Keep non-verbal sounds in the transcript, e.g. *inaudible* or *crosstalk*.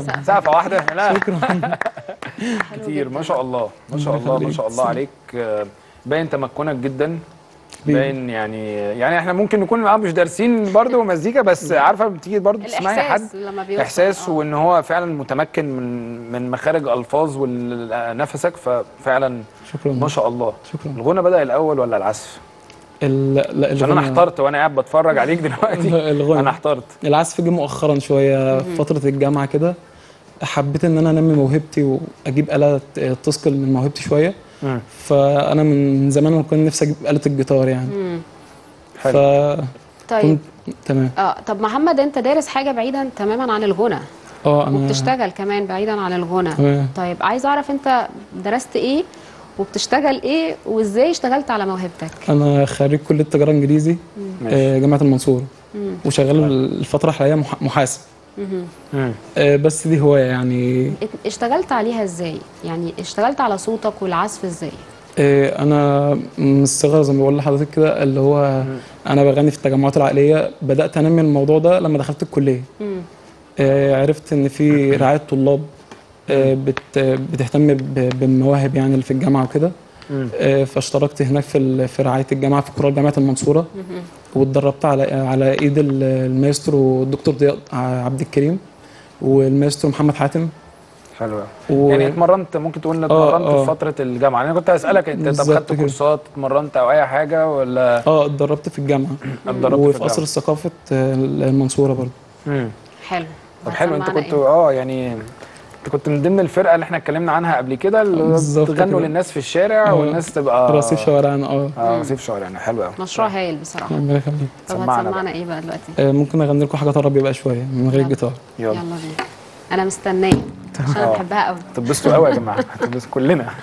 سقف سقفة واحدة؟ لا. *laughs* شكرا. *laughs* كتير. ما شاء الله ما شاء الله ما. شاء الله عليك. باين تمكنك جدا. باين يعني يعني إحنا ممكن نكون آه مش دارسين برضه مزيكا بس عارفة بتيجي برضه تسمعي حد؟ لما بيوصل. إحساس آه. وإن هو فعلا متمكن من من مخارج ألفاظ ونفسك ففعلا شكرا. ما شاء الله. شكرا. الغنى بدأ الأول ولا العزف؟ ال- لا عشان أنا احترت وأنا قاعد بتفرج عليك دلوقتي. *laughs* الغنى. أنا احترت. العزف جه مؤخرا شوية في فترة الجامعة كده. حبيت إن أنا أنمي موهبتي وأجيب اله ت- تثقل من موهبتي شوية. مم. فأنا من زمان ما كنت نفسي أجيب آلة الجيتار يعني. مم. حلو. فكنت طيب. تمام. آه طب محمد أنت دارس حاجة بعيدا تماما عن الغنى؟ آه أنا وبتشتغل كمان بعيدا عن الغنى. طيب عايز أعرف أنت درست إيه؟ وبتشتغل إيه وإزاي اشتغلت على موهبتك؟ أنا خريج كلية تجارة إنجليزي ماشي. آه، جامعة المنصورة. وشغال الفترة الحالية مح- محاسب. آه، بس دي هواية يعني. اشتغلت عليها إزاي؟ يعني اشتغلت على صوتك والعزف إزاي؟ آه، أنا من الصغر زي ما بقول لحضرتك كده اللي هو أنا بغني في التجمعات العائلية. بدأت أنمي الموضوع ده لما دخلت الكلية. آه، عرفت إن في رعاية طلاب. بتهتم بالمواهب يعني اللي في الجامعة وكده. آه، فاشتركت هناك في ال- في رعاية الجامعة في كورال جامعه المنصورة. واتدربت على على إيد ال- المايسترو الدكتور ضياء عبد الكريم والمايسترو محمد حاتم حلو و... يعني اتمرنت ممكن تقول إن آه، اتمرنت آه. في فترة الجامعة أنا كنت هسالك أنت طب خدت. كورسات اتمرنت أو أي حاجة ولا آه اتدربت في الجامعة اتدربت في وفي قصر الثقافة آه، المنصورة برضه مم. حلو طب حلو أنت كنت إيه؟ آه يعني انت كنت من ضمن الفرقة اللي إحنا اتكلمنا عنها قبل كده اللي بالظبط تغنوا كده. للناس في الشارع آه. والناس تبقى رصيف شوارعنا آه. آه رصيف شوارعنا. حلو قوي. مشروع هايل بصراحة. ربنا يخليك. طب سمعنا هتسمعنا إيه بقى دلوقتي؟ آه، ممكن اغني لكم حاجة طربي بقى شوية من غير. الجيتار يلا. يلا بينا. أنا مستنية عشان أنا آه. بحبها قوي. تبسطوا قوي يا جماعة. *laughs* هتبسطوا كلنا. *laughs*